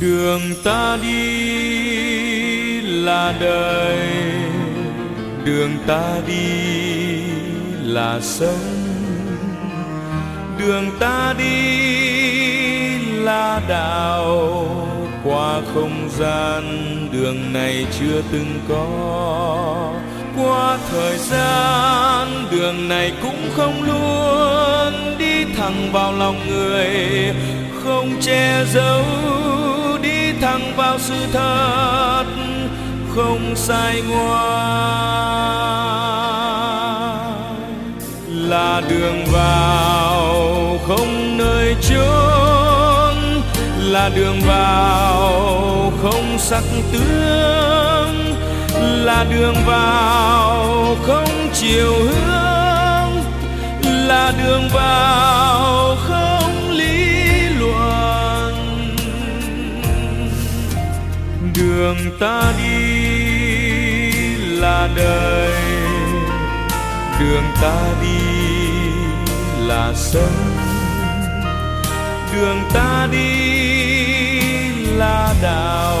đường ta đi là đời. Đường ta đi là sống. Đường ta đi là đạo qua không gian. Đường này chưa từng có. Qua thời gian, đường này cũng không luôn đi thẳng vào lòng người. Không che giấu thẳng vào sự thật, không sai ngoa. Là đường vào, không nơi chốn. Là đường vào, không sắc tướng là đường vào, không chiều hướng. Là đường vào đường ta đi là đời. Đường ta đi là sống đường ta đi là đạo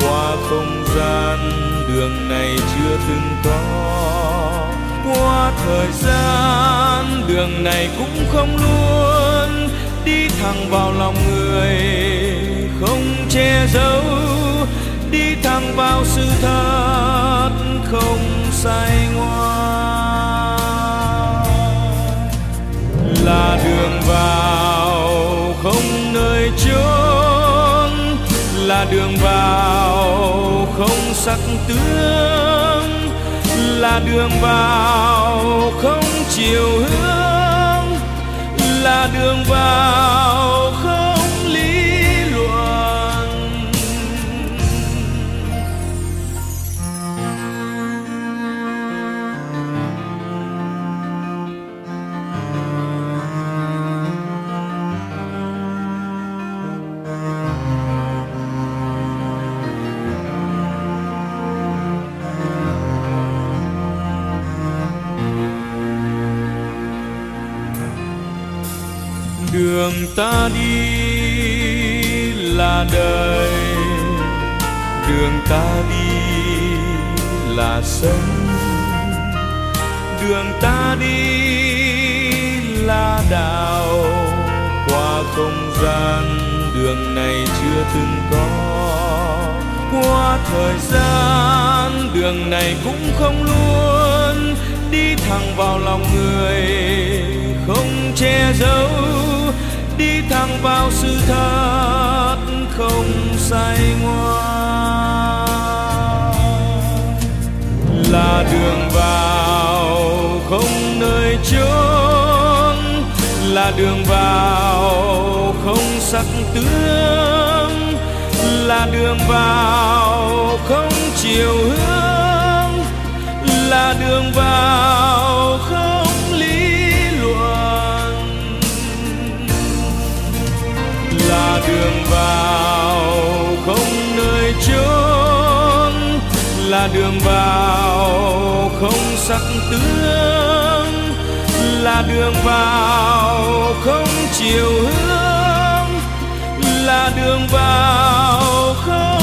qua không gian, đường này chưa từng có. Qua thời gian, đường này cũng không luôn. Đi thẳng vào lòng người, không che giấu đi thẳng vào sự thật không sai ngoa là đường vào không nơi chốn, là đường vào không sắc tướng là đường vào không chiều hướng. Đường ta đi là đời. Đường ta đi là sống đường ta đi là đạo qua không gian. Đường này chưa từng có. Qua thời gian, đường này cũng không luôn. Đi thẳng vào lòng người, không che giấu đi thẳng vào sự thật không sai ngoa. Là đường vào không nơi chốn, là đường vào không sắc tướng là đường vào không chiều hướng, là đường vào là đường vào không sắc tướng là đường vào không chiều hướng, là đường vào không.